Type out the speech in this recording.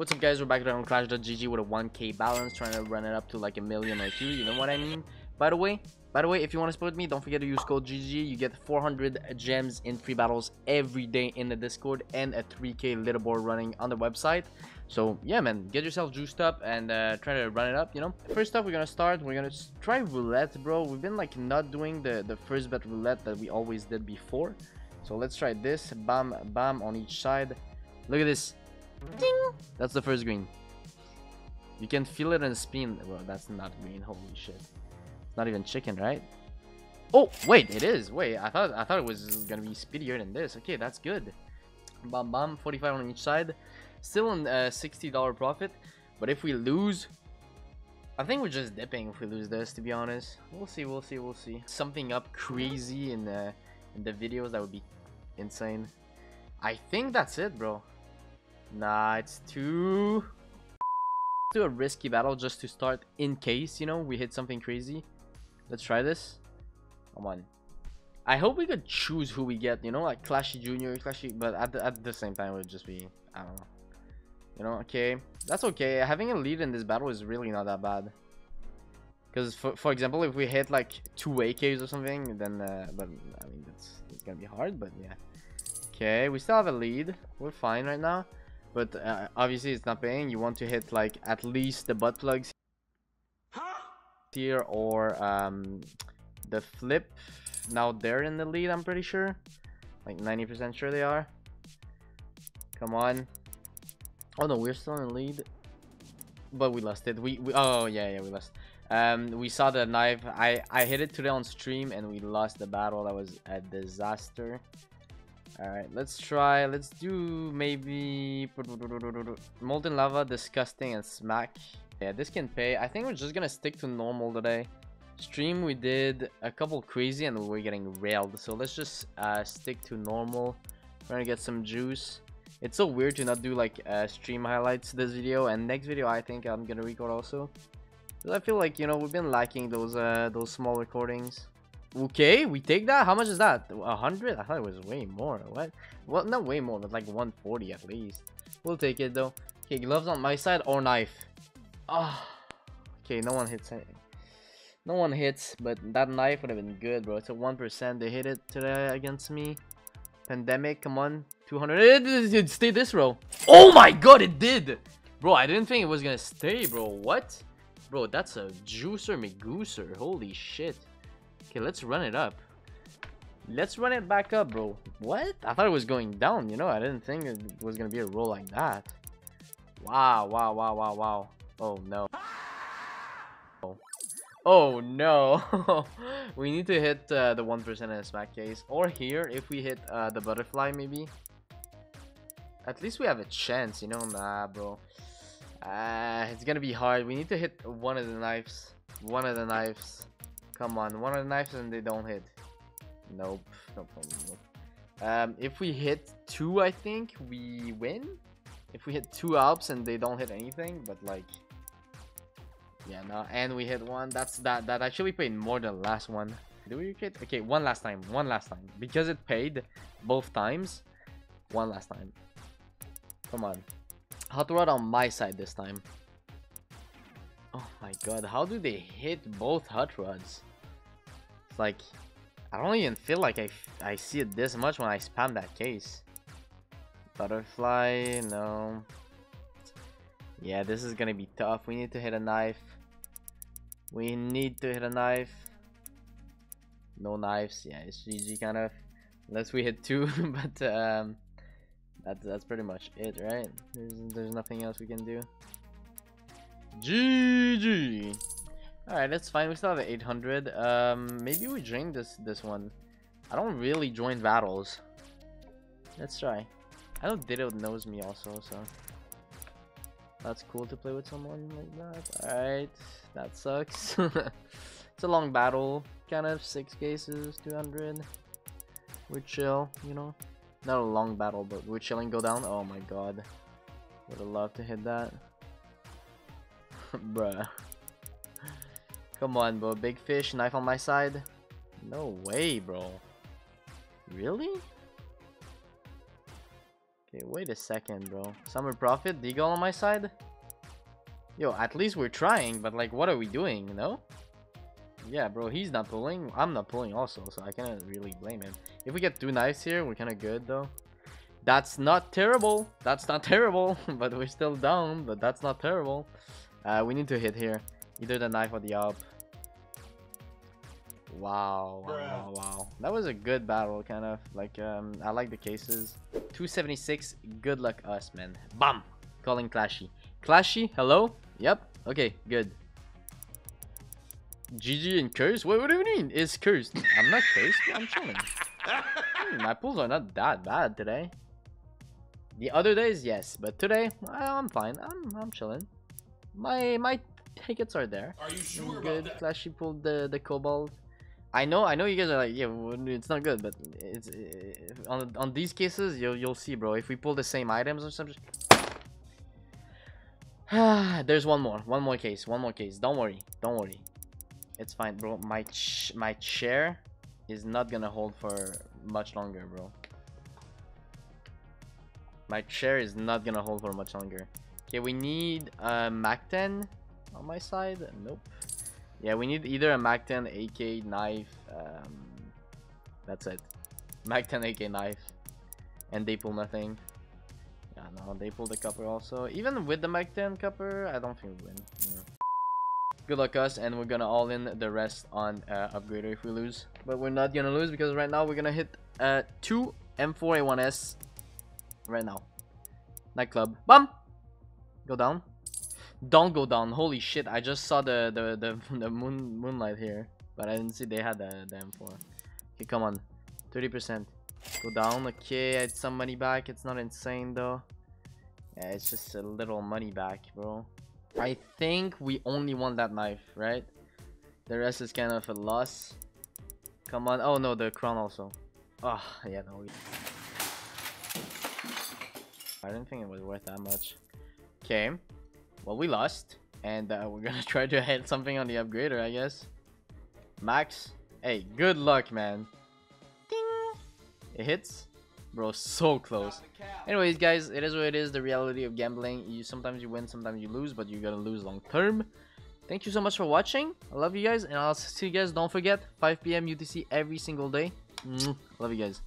What's up guys, we're back on Clash.gg with a 1k balance, trying to run it up to like a million or two, you know what I mean? By the way, by the way, if you want to support me, don't forget to use code GGE. You get 400 gems in free battles every day in the Discord and a 3k leaderboard running on the website. So yeah, man, get yourself juiced up and uh, try to run it up, you know? First off, we're gonna start, we're gonna try roulette, bro. We've been like not doing the, the first bet roulette that we always did before. So let's try this, bam, bam on each side. Look at this. Ding! That's the first green. You can feel it and spin. Well, that's not green. Holy shit. It's not even chicken, right? Oh, wait, it is. Wait, I thought I thought it was gonna be speedier than this. Okay, that's good. Bam bam, 45 on each side. Still on uh, $60 profit. But if we lose, I think we're just dipping if we lose this, to be honest. We'll see, we'll see, we'll see. Something up crazy in the, in the videos, that would be insane. I think that's it, bro. Nah, it's too... Do a risky battle just to start in case, you know, we hit something crazy. Let's try this. Come on. I hope we could choose who we get, you know, like Clashy Junior, Clashy, but at the, at the same time, it would just be, I don't know. You know, okay. That's okay. Having a lead in this battle is really not that bad. Because, for, for example, if we hit like two AKs or something, then, uh, but, I mean, that's, it's gonna be hard, but yeah. Okay, we still have a lead. We're fine right now. But uh, obviously it's not paying. You want to hit like at least the butt plugs here or um, the flip. Now they're in the lead, I'm pretty sure. Like 90% sure they are. Come on. Oh no, we're still in the lead. But we lost it. We, we oh yeah, yeah, we lost. Um, we saw the knife. I I hit it today on stream and we lost the battle. That was a disaster. Alright, let's try. Let's do maybe Molten Lava, Disgusting, and Smack. Yeah, this can pay. I think we're just gonna stick to normal today. Stream, we did a couple crazy and we're getting railed. So let's just uh, stick to normal. We're gonna get some juice. It's so weird to not do like uh, stream highlights this video. And next video, I think I'm gonna record also. I feel like, you know, we've been lacking those, uh, those small recordings. Okay, we take that. How much is that? A hundred? I thought it was way more. What? Well, not way more, but like 140 at least. We'll take it though. Okay, gloves on my side or knife. Ah. Oh. Okay, no one hits it. No one hits, but that knife would have been good, bro. It's a one percent. They hit it today against me. Pandemic, come on. 200. It, it, it stayed this row. Oh my god, it did! Bro, I didn't think it was gonna stay, bro. What? Bro, that's a juicer McGooser. Holy shit. Okay, let's run it up. Let's run it back up, bro. What? I thought it was going down, you know? I didn't think it was going to be a roll like that. Wow, wow, wow, wow, wow. Oh, no. Oh, no. we need to hit uh, the 1% in a smack case. Or here, if we hit uh, the butterfly, maybe. At least we have a chance, you know? Nah, bro. Uh, it's gonna be hard. We need to hit one of the knives. One of the knives. Come on, one of the knives and they don't hit. Nope, no problem. Nope. Um, if we hit two, I think we win. If we hit two Alps and they don't hit anything, but like, yeah, no, and we hit one. That's that. That actually paid more than last one. Do we hit? Okay, one last time. One last time because it paid both times. One last time. Come on, hot rod on my side this time. Oh my god, how do they hit both hot rods? Like I don't even feel like I, I see it this much when I spam that case. Butterfly, no. Yeah, this is gonna be tough. We need to hit a knife. We need to hit a knife. No knives. Yeah, it's GG kind of. Unless we hit two, but um, that's that's pretty much it, right? There's there's nothing else we can do. GG. Alright, that's fine. We still have 800. Um, maybe we drain this this one. I don't really join battles. Let's try. I know Ditto knows me also, so that's cool to play with someone like that. Alright, that sucks. it's a long battle, kind of six cases, 200. We're chill, you know. Not a long battle, but we're chilling. Go down. Oh my god, would have loved to hit that, bruh. Come on, bro. Big fish, knife on my side. No way, bro. Really? Okay, wait a second, bro. Summer Profit, Deagle on my side? Yo, at least we're trying, but like, what are we doing, you know? Yeah, bro, he's not pulling. I'm not pulling also, so I cannot really blame him. If we get two knives here, we're kind of good, though. That's not terrible. That's not terrible, but we're still down, but that's not terrible. Uh, we need to hit here. Either the knife or the up. Wow, wow, wow. That was a good battle, kind of. Like, um, I like the cases. 276, good luck us, man. Bam! Calling Clashy. Clashy, hello? Yep. Okay, good. GG and curse? What, what do you mean? Is cursed? I'm not cursed. I'm chilling. Hmm, my pulls are not that bad today. The other days, yes, but today I'm fine. I'm I'm chilling. My my tickets are there. Are you sure good. about that? Clashy pulled the the cobalt. I know I know you guys are like yeah it's not good, but it's uh, on on these cases you'll you'll see, bro. If we pull the same items or something. There's one more, one more case, one more case. Don't worry, don't worry. It's fine, bro. My ch my chair is not gonna hold for much longer, bro. My chair is not gonna hold for much longer. Okay, we need a Mac 10 on my side. Nope. Yeah, we need either a Mac 10 AK knife. Um, that's it. Mac 10 AK knife, and they pull nothing. Yeah, no, they pull the copper also. Even with the Mac 10 copper, I don't think we win. Yeah. Good luck us, and we're gonna all in the rest on uh, upgrader if we lose. But we're not gonna lose because right now we're gonna hit uh, two M4A1S right now. Nightclub. Bum! Go down. Don't go down. Holy shit, I just saw the the, the, the moon moonlight here. But I didn't see they had the, the M4. Okay, come on. 30%. Go down. Okay, I had some money back. It's not insane though. Yeah, it's just a little money back, bro. I think we only want that knife, right? The rest is kind of a loss. Come on. Oh no, the crown also. Oh, yeah, no. I didn't think it was worth that much. Okay. Well, we lost. And uh, we're gonna try to hit something on the upgrader, I guess. Max. Hey, good luck, man. Ding! It hits. Bro, so close. Anyways, guys, it is what it is. The reality of gambling. You Sometimes you win, sometimes you lose, but you're gonna lose long term. Thank you so much for watching. I love you guys, and I'll see you guys. Don't forget, 5 p.m. UTC every single day. Love you guys.